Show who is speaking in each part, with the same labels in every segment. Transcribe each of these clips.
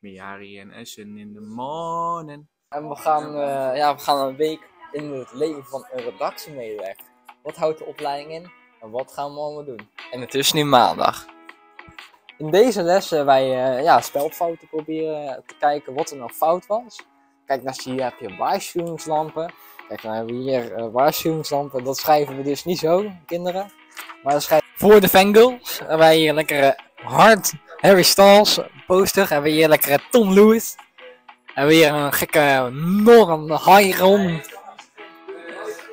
Speaker 1: Miari en Essen in the morning.
Speaker 2: En we gaan, eh, ja, we gaan een week in het leven van een redactiemedewerker. Wat houdt de opleiding in en wat gaan we allemaal doen? En het is nu maandag. In deze les zullen wij eh, ja, spelfouten proberen te kijken wat er nou fout was. Kijk, naast hier heb je waarschuwingslampen. Kijk, dan hebben we hier eh, waarschuwingslampen. Dat schrijven we dus niet zo, kinderen. Maar dan schrijven voor de hebben wij hier lekkere hard Harry Styles poster. Hebben we hier lekkere Tom Lewis. Hebben we hier een gekke Norm Hyron.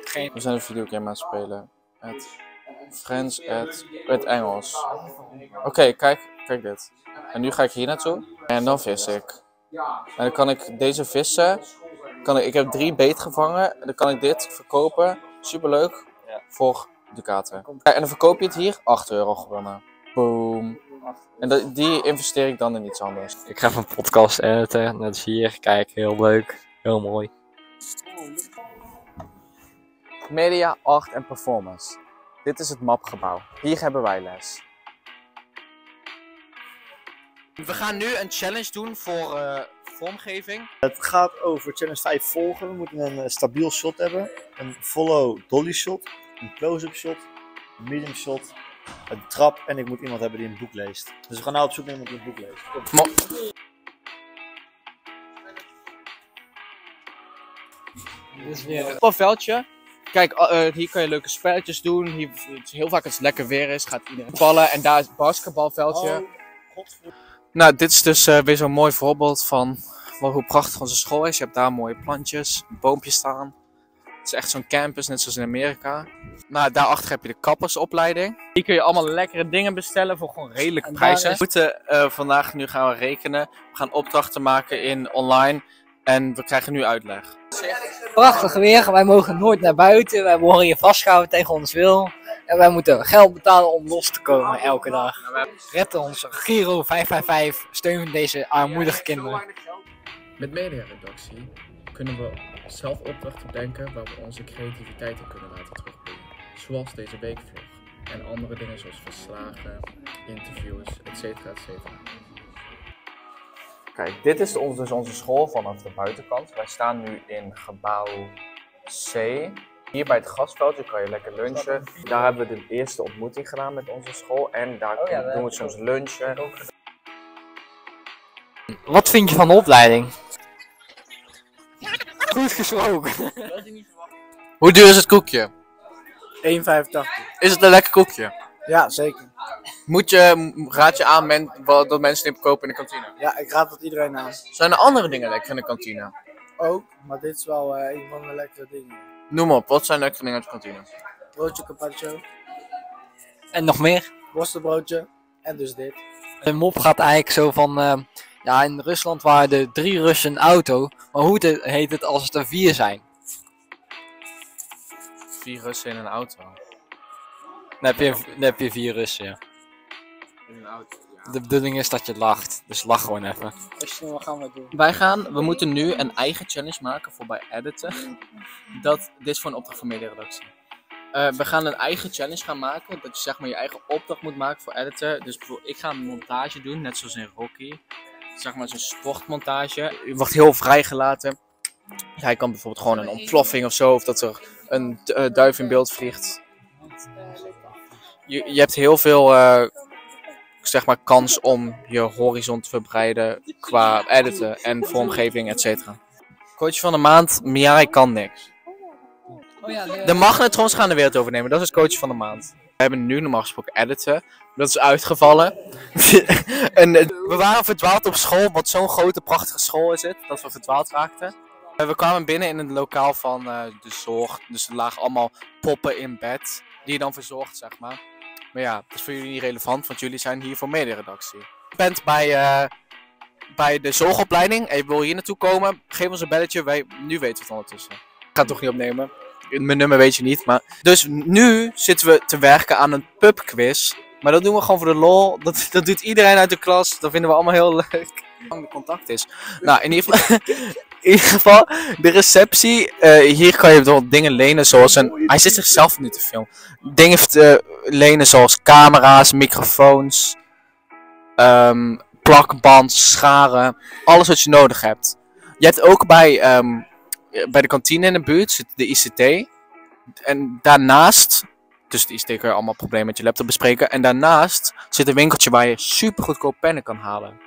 Speaker 2: Geen
Speaker 1: We zijn een videogame aan het spelen. Het Friends, het, het Engels. Oké, kijk, kijk dit. En nu ga ik hier naartoe. En dan vis ik. En dan kan ik deze vissen. Kan ik, ik heb drie beet gevangen. En dan kan ik dit verkopen. Superleuk.
Speaker 2: Ja.
Speaker 1: Voor Ducaten. En dan verkoop je het hier. 8 euro gewonnen. Boom. En dat- die investeer ik dan in iets anders.
Speaker 2: Ik ga even een podcast editen, net als hier. Kijk, heel leuk. Heel mooi.
Speaker 1: Media, art en performance. Dit is het mapgebouw. Hier hebben wij les. We gaan nu een challenge doen voor eh, vormgeving.
Speaker 3: Het gaat over challenge 5 volgen. We moeten een eh, stabiel shot hebben. Een follow dolly shot. Een close-up shot. Een medium shot. Een trap. En ik moet iemand hebben die een boek leest. Dus we gaan nou op zoek naar iemand die een boek leest. Kom.
Speaker 1: Mo-
Speaker 2: Dit is weer
Speaker 1: een veldje. Kijk, eh, eh, hier kan je leuke spelletjes doen. Hier, heel vaak als het lekker weer is, gaat iedereen ballen. En daar is het basketbalveldje.
Speaker 3: Oh,
Speaker 1: Nou, dit is dus eh, weer zo'n mooi voorbeeld van wel hoe prachtig onze school is. Je hebt daar mooie plantjes, boompjes staan. Het is echt zo'n campus, net zoals in Amerika. Nou, daarachter heb je de kappersopleiding. Hier kun je allemaal lekkere dingen bestellen voor gewoon redelijke
Speaker 2: En
Speaker 1: prijzen.
Speaker 2: is-
Speaker 1: We moeten eh, vandaag, nu gaan we rekenen. We gaan opdrachten maken in online. En we krijgen nu uitleg.
Speaker 2: prachtig weer. Wij mogen nooit naar buiten. Wij worden hier vastgehouden tegen ons wil. En wij moeten geld betalen om los te komen elke dag. Red ons. Giro 555. Steun deze armoedige kinderen.
Speaker 1: Met mediaredactie kunnen we zelf opdrachten bedenken waar we onze creativiteit in kunnen laten terugbrengen. Zoals deze weekvlog. En andere dingen zoals verslagen, interviews, etc. etcetera. Kijk, dit is ons, dus onze school vanaf de buitenkant. Wij staan nu in gebouw C. Hier bij het gasveldje kan je lekker lunchen. Daar hebben we de eerste ontmoeting gedaan met onze school. En daar
Speaker 2: Oh ja,
Speaker 1: doen we soms lunchen.
Speaker 2: Wat vind je van de opleiding? Goed gesproken.
Speaker 1: Hoe duur is het koekje?
Speaker 4: 1,85.
Speaker 1: Is het een lekker koekje?
Speaker 4: Ja, zeker.
Speaker 1: Moet je, raad je aan men, wat- dat mensen dit kopen in de kantine?
Speaker 4: Ja, ik raad het iedereen aan.
Speaker 1: Zijn er andere dingen lekker in de kantine?
Speaker 4: Ook, maar dit is wel eh, een van de lekkere dingen.
Speaker 1: Noem op, wat zijn lekkere dingen uit de kantine?
Speaker 4: Broodje carpaccio,
Speaker 2: En nog meer?
Speaker 4: worstenbroodje en dus dit.
Speaker 2: De mop gaat eigenlijk zo van... eh, ja, in Rusland waren er drie Russen een auto. Maar hoe heet het als het er vier zijn?
Speaker 1: Vier Russen in een auto.
Speaker 2: Dan heb je, dan heb je vier Russen, ja.
Speaker 1: In een auto, ja.
Speaker 2: De bedoeling is dat je lacht. Dus lach gewoon even.
Speaker 4: Dus wat gaan we doen?
Speaker 1: Wij gaan, we moeten nu een eigen challenge maken voor bij editen. Dat, dit is voor een opdracht van mediaredactie. Eh we gaan een eigen challenge gaan maken. Dat je zeg maar je eigen opdracht moet maken voor editen. Dus ik ga een montage doen, net zoals in Rocky. Zeg maar zo'n sportmontage. Je wordt heel vrijgelaten. Je kan bijvoorbeeld gewoon een ontploffing of zo. Of dat er een eh, duif in beeld vliegt. Je, je hebt heel veel eh, zeg maar, kans om je horizon te verbreiden qua editen en vormgeving, et cetera. Coach van de maand, Mirai kan niks.
Speaker 2: Oh
Speaker 1: De magnetrons gaan de wereld overnemen, dat is coach van de maand. We hebben nu normaal gesproken editen, dat is uitgevallen. en eh, we waren verdwaald op school, wat zo'n grote prachtige school is het, dat we verdwaald raakten. Eh, We kwamen binnen in het lokaal van eh, de zorg, dus er lagen allemaal poppen in bed, die je dan verzorgt, zeg maar. Maar ja, dat is voor jullie niet relevant, want jullie zijn hier voor mediaredactie. Je bent bij, bij de zorgopleiding en je wil hier naartoe komen, geef ons een belletje, wij, nu weten we het ondertussen. Ik ga het toch niet opnemen. Mijn nummer weet je niet, maar... Dus nu zitten we te werken aan een pubquiz. Maar dat doen we gewoon voor de lol. Dat, dat doet iedereen uit de klas. Dat vinden we allemaal heel leuk. Lang de contact is. Nou, in ieder geval... In ieder geval, de receptie. eh, hier kan je bijvoorbeeld dingen lenen zoals een... Hij zit zichzelf nu te filmen. Dingen eh, lenen zoals camera's, microfoons, ehm, plakband, scharen, alles wat je nodig hebt. Je hebt ook bij, ehm, bij de kantine in de buurt zit de ICT. En daarnaast, dus de ICT kun je allemaal problemen met je laptop bespreken. En daarnaast zit een winkeltje waar je super goedkoop pennen kan halen.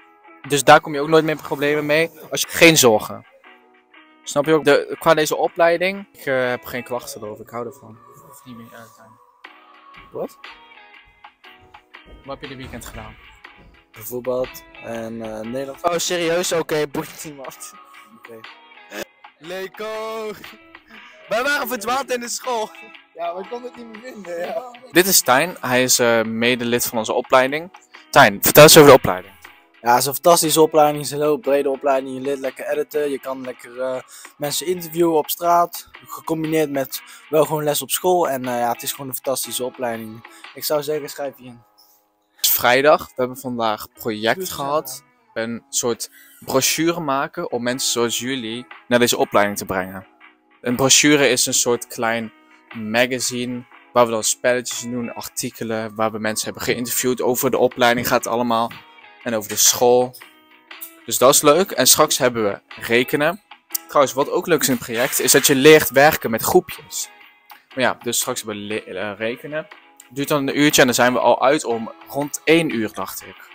Speaker 1: Dus daar kom je ook nooit meer problemen mee. Als je geen zorgen. Snap je ook? De, qua deze opleiding, ik eh, heb geen klachten erover. Ik hou ervan. Hoeft niet meer uit zijn.
Speaker 4: Wat?
Speaker 1: Wat heb je dit weekend gedaan?
Speaker 4: Bijvoorbeeld. En eh, Nederland.
Speaker 1: Oh, serieus? Oké, boeit niemand.
Speaker 4: Oké.
Speaker 1: Leko! Wij waren verdwaald in de school.
Speaker 4: Ja, maar ik kon het niet meer vinden. Ja.
Speaker 1: Dit is Tijn. Hij is eh, medelid van onze opleiding. Tijn, vertel eens over de opleiding.
Speaker 4: Ja, het is een fantastische opleiding. Het is een heel brede opleiding. Je leert lekker editen. Je kan lekker eh, mensen interviewen op straat. Gecombineerd met wel gewoon les op school. En eh, ja, het is gewoon een fantastische opleiding. Ik zou zeggen, schrijf je in.
Speaker 1: Het is vrijdag. We hebben vandaag project gehad. Een soort brochure maken om mensen zoals jullie naar deze opleiding te brengen. Een brochure is een soort klein magazine waar we dan spelletjes doen, artikelen, waar we mensen hebben geïnterviewd over de opleiding gaat het allemaal en over de school. Dus dat is leuk. En straks hebben we rekenen. Trouwens, wat ook leuk is in het project, is dat je leert werken met groepjes. Maar ja, dus straks hebben we eh, rekenen. Duurt dan een uurtje en dan zijn we al uit om rond 1 uur, dacht ik.